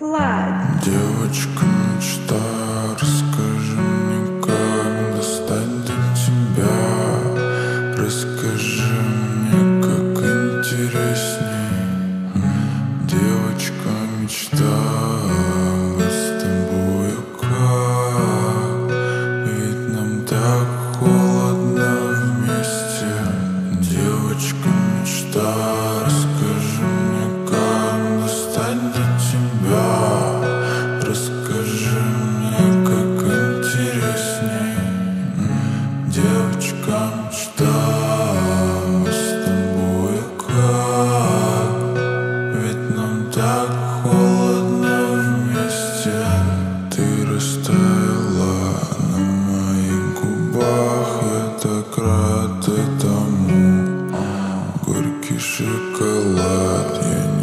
плачь. Девочка мечта, расскажи мне, как достать до тебя. Расскажи мне, как интересней. Девочка мечта. шоколад я не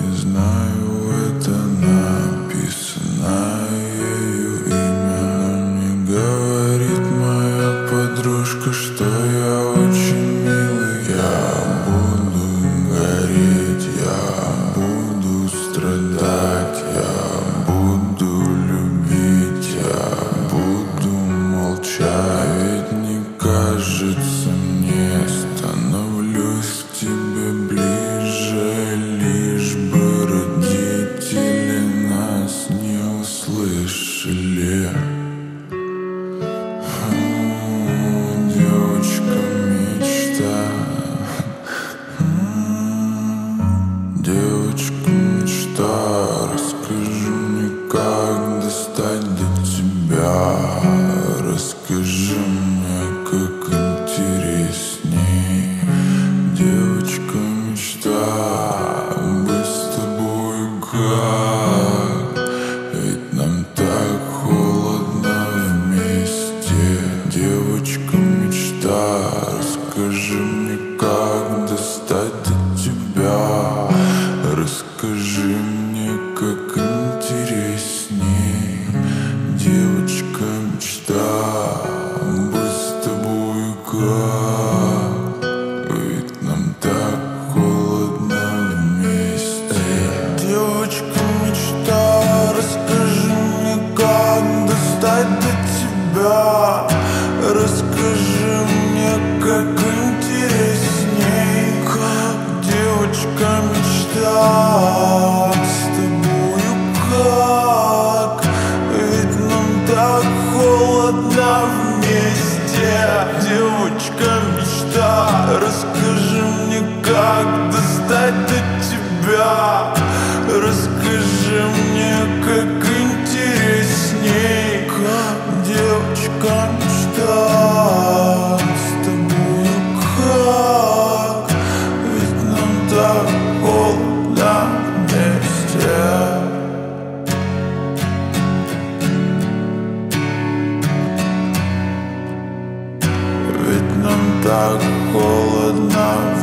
только мечта с тобою как? Ведь нам так холодно вместе. Девочка мечта, расскажи так холодно